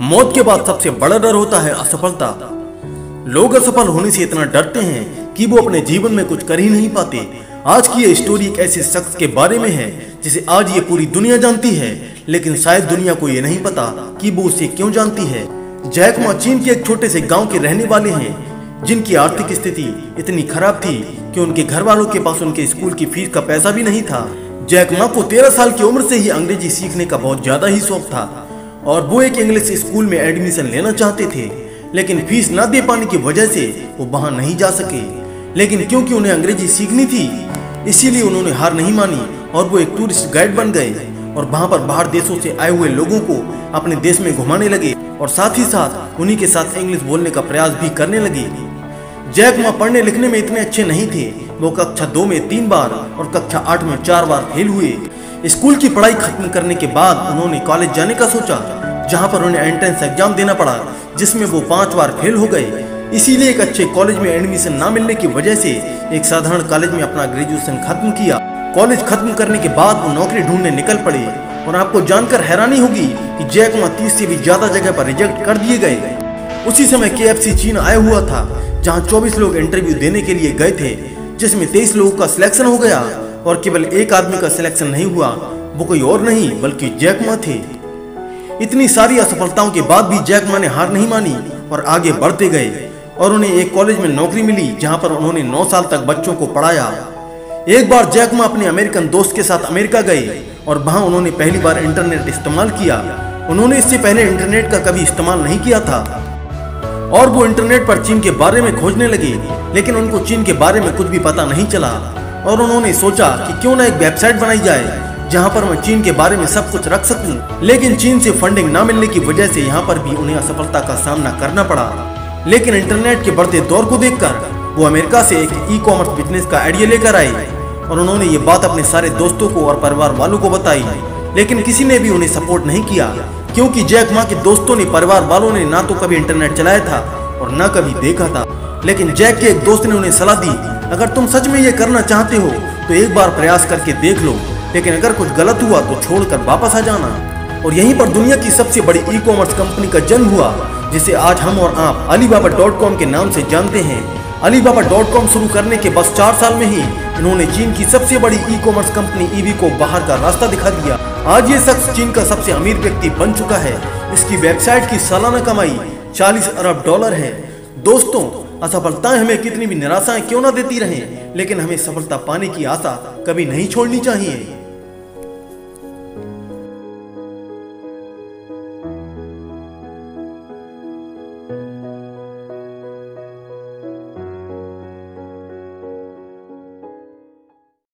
मौत के बाद सबसे बड़ा डर होता है असफलता। लोग असफल होने से इतना डरते हैं कि वो अपने जीवन में कुछ कर ही नहीं पाते। आज की ये स्टोरी एक ऐसे शख्स के बारे में है, जिसे आज ये पूरी दुनिया जानती है, लेकिन शायद दुनिया को ये नहीं पता कि वो उसे क्यों जानती है। जैक मा चीन के एक छोटे से गाँव के रहने वाले हैं, जिनकी आर्थिक स्थिति इतनी खराब थी कि उनके घर वालों के पास उनके स्कूल की फ़ीस का पैसा भी नहीं था। जैक मा को तेरह साल की उम्र से ही अंग्रेज़ी सीखने का बहुत ज़्यादा ही शौक था। और वो एक इंग्लिश स्कूल में एडमिशन लेना चाहते थे, लेकिन फ़ीस न दे पाने की वजह से वो वहाँ नहीं जा सके। लेकिन क्योंकि उन्हें अंग्रेज़ी सीखनी थी, इसीलिए उन्होंने हार नहीं मानी और वो एक टूरिस्ट गाइड बन गए और वहाँ पर बाहर देशों से आए हुए लोगों को अपने देश में घुमाने लगे और साथ ही साथ उन्हीं के साथ इंग्लिश बोलने का प्रयास भी करने लगे। जैक माँ पढ़ने लिखने में इतने अच्छे नहीं थे। वो कक्षा दो में तीन बार और कक्षा आठ में चार बार फेल हुए। स्कूल की पढ़ाई खत्म करने के बाद उन्होंने कॉलेज जाने का सोचा। जहाँ पर उन्हें एंट्रेंस एग्ज़ाम देना पड़ा, जिसमें वो पाँच बार फेल हो गए। इसीलिए एक अच्छे कॉलेज में एडमिशन न मिलने की वजह से एक साधारण कॉलेज में अपना ग्रेजुएशन खत्म किया। कॉलेज खत्म करने के बाद वो नौकरी ढूँढने निकल पड़े और आपको जानकर हैरानी होगी कि जैक मा तीस से भी ज़्यादा जगह पर रिजेक्ट कर दिए गए। उसी समय के चीन आया हुआ था, जहाँ 24 लोग इंटरव्यू देने के लिए गए थे, जिसमें 23 लोगों का सिलेक्शन हो गया और केवल एक आदमी का सिलेक्शन नहीं हुआ। वो कोई और नहीं, बल्कि जैकमा थे। इतनी सारी असफलताओं के बाद भी जैकमा ने हार नहीं मानी और आगे बढ़ते गए और उन्हें एक कॉलेज में नौकरी मिली, जहाँ पर उन्होंने 9 साल तक बच्चों को पढ़ाया। एक बार जैकमा अपने अमेरिकन दोस्त के साथ अमेरिका गए और वहाँ उन्होंने पहली बार इंटरनेट इस्तेमाल किया। उन्होंने इससे पहले इंटरनेट का कभी इस्तेमाल नहीं किया था। और वो इंटरनेट पर चीन के बारे में खोजने लगे, लेकिन उनको चीन के बारे में कुछ भी पता नहीं चला और उन्होंने सोचा कि क्यों ना एक वेबसाइट बनाई जाए। जहाँ पर मैं चीन के बारे में सब कुछ रख सकूँ। लेकिन चीन से फंडिंग न मिलने की वजह से यहाँ पर भी उन्हें असफलता का सामना करना पड़ा। लेकिन इंटरनेट के बढ़ते दौर को देखकर, वो अमेरिका से एक ई कॉमर्स बिज़नेस का आइडिया लेकर आए। और उन्होंने ये बात अपने सारे दोस्तों को और परिवार वालों को बताई। लेकिन किसी ने भी उन्हें सपोर्ट नहीं किया, क्योंकि जैक माँ के दोस्तों ने परिवार वालों ने ना तो कभी इंटरनेट चलाया था और न कभी देखा था। लेकिन जैक के एक दोस्त ने उन्हें सलाह दी, अगर तुम सच में ये करना चाहते हो तो एक बार प्रयास करके देख लो। लेकिन अगर कुछ गलत हुआ तो छोड़कर वापस आ जाना। और यहीं पर दुनिया की सबसे बड़ी ई कॉमर्स कंपनी का जन्म हुआ, जिसे आज हम और आप अलीबाबा डॉट कॉम के नाम से जानते हैं। अलीबाबा डॉट कॉम शुरू करने के बस चार साल में ही इन्होंने चीन की सबसे बड़ी ई कॉमर्स कंपनी ईवी को बाहर का रास्ता दिखा दिया। आज ये शख्स चीन का सबसे अमीर व्यक्ति बन चुका है। इसकी वेबसाइट की सालाना कमाई 40 अरब डॉलर है। दोस्तों, असफलताएँ हमें कितनी भी निराशाएँ क्यों ना देती रहें, लेकिन हमें सफलता पाने की आशा कभी नहीं छोड़नी चाहिए।